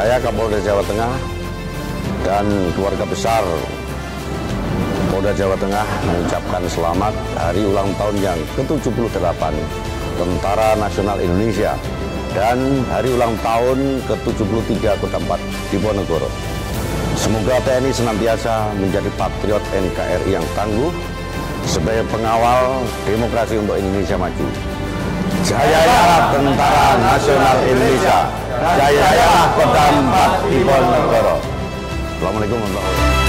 Polda Jawa Tengah dan keluarga besar Polda Jawa Tengah mengucapkan selamat hari ulang tahun yang ke-78 Tentara Nasional Indonesia dan hari ulang tahun ke-73 Kota 4 Diponegoro. Semoga TNI senantiasa menjadi patriot NKRI yang tangguh sebagai pengawal demokrasi untuk Indonesia maju. Jaya Tentara Nasional Indonesia. Jaya Kota 4 Diponegoro. Assalamualaikum warahmatullahi wabarakatuh.